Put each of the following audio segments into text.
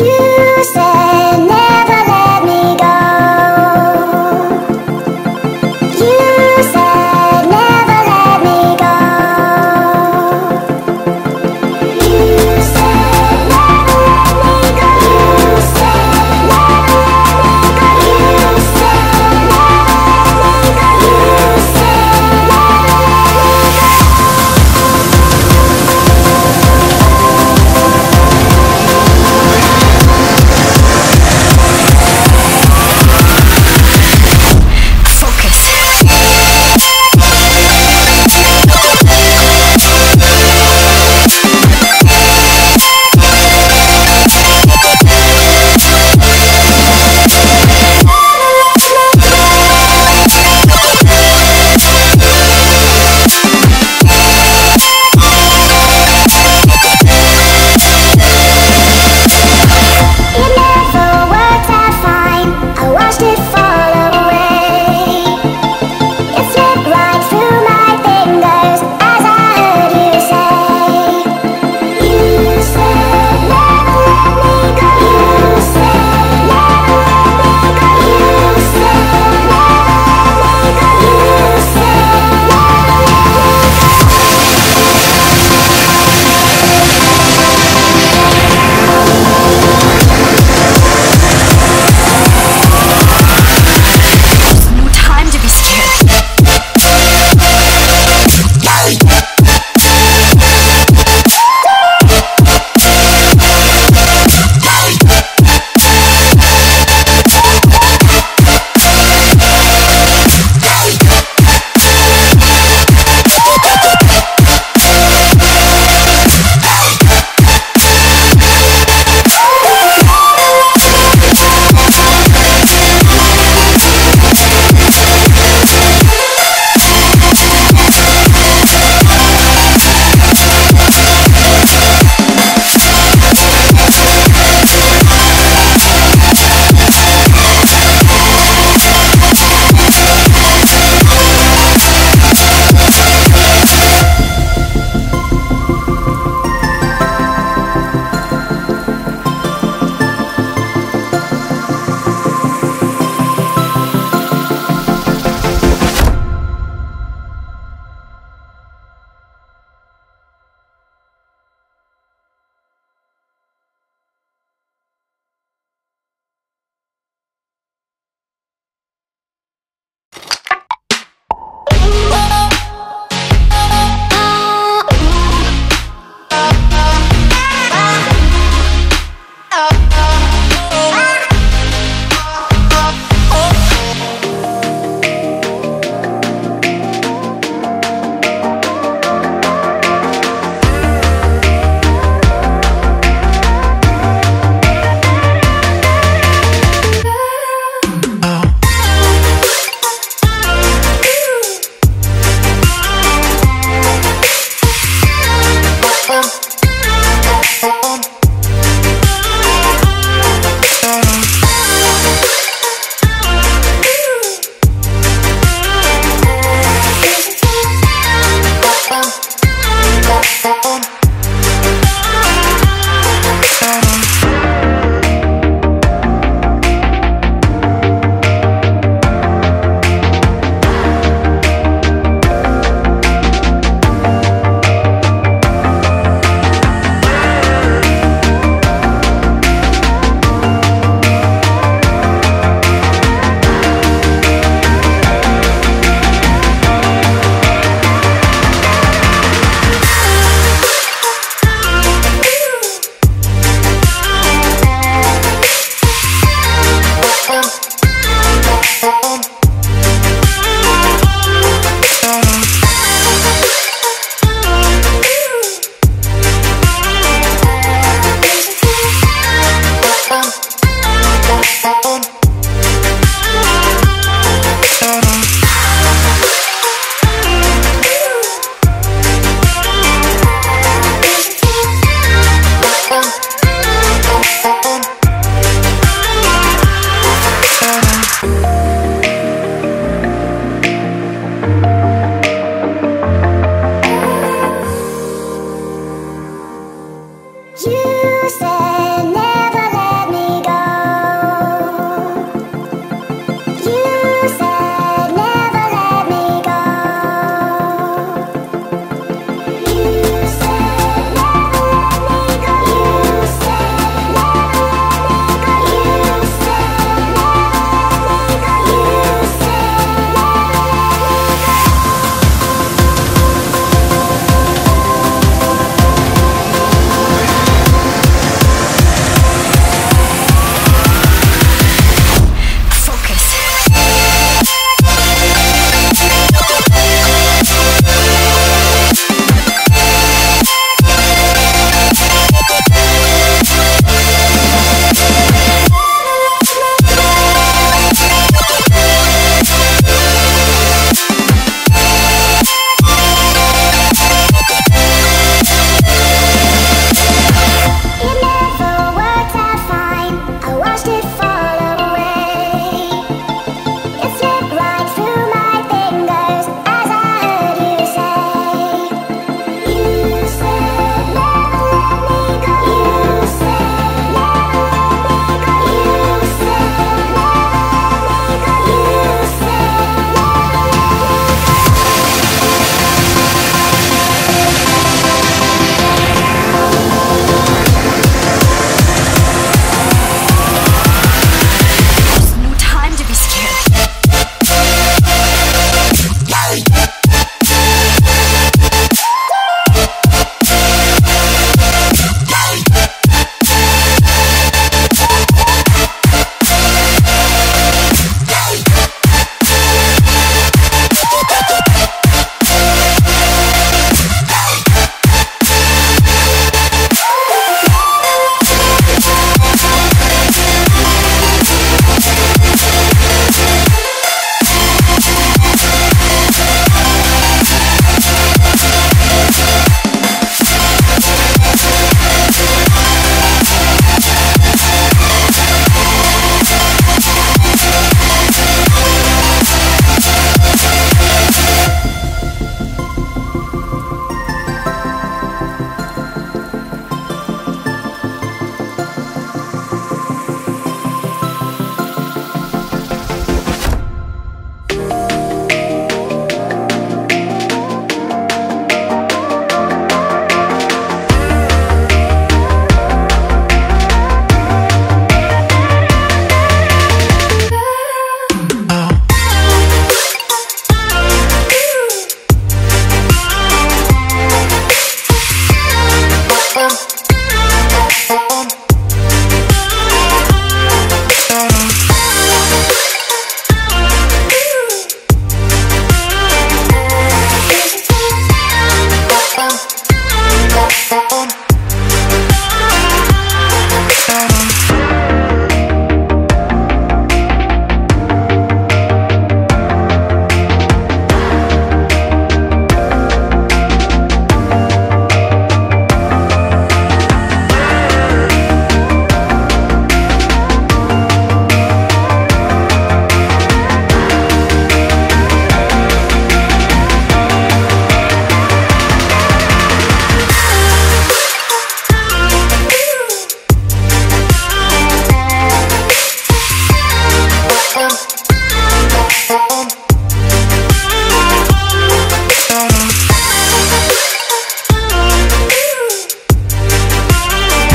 You said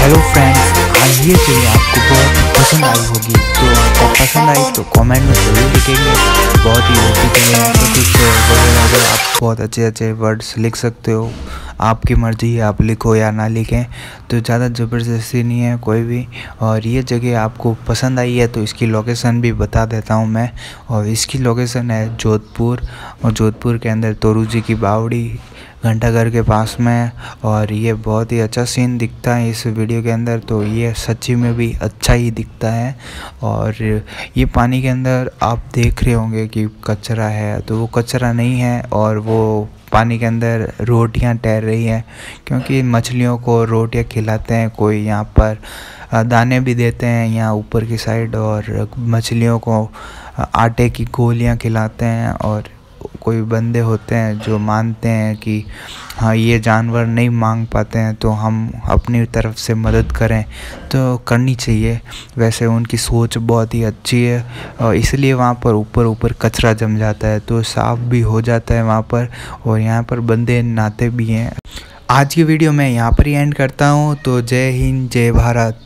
ये जगह आपको बहुत पसंद आई होगी। तो आपको पसंद आई तो कमेंट में ज़रूर लिखेंगे। बहुत ही कुछ वगैरह आप बहुत अच्छे अच्छे वर्ड्स लिख सकते हो, आपकी मर्ज़ी है आप लिखो या ना लिखें। तो ज़्यादा ज़बरदस्ती नहीं है कोई भी। और ये जगह आपको पसंद आई है तो इसकी लोकेशन भी बता देता हूँ मैं। और इसकी लोकेशन है जोधपुर, और जोधपुर के अंदर तोरू जी की बावड़ी घंटाघर के पास में और ये बहुत ही अच्छा सीन दिखता है इस वीडियो के अंदर तो ये सच्ची में भी अच्छा ही दिखता है। और ये पानी के अंदर आप देख रहे होंगे कि कचरा है तो वो कचरा नहीं है और वो पानी के अंदर रोटियाँ तैर रही हैं, क्योंकि मछलियों को रोटियाँ खिलाते हैं, कोई यहाँ पर दाने भी देते हैं यहाँ ऊपर की साइड और मछलियों को आटे की गोलियाँ खिलाते हैं और कोई बंदे होते हैं जो मानते हैं कि हाँ ये जानवर नहीं मांग पाते हैं तो हम अपनी तरफ़ से मदद करें। तो करनी चाहिए। वैसे उनकी सोच बहुत ही अच्छी है, और इसलिए वहाँ पर ऊपर ऊपर कचरा जम जाता है तो साफ़ भी हो जाता है वहाँ पर, और यहाँ पर बंदे नहाते भी हैं। आज की वीडियो मैं यहाँ पर ही एंड करता हूँ तो जय हिंद, जय भारत।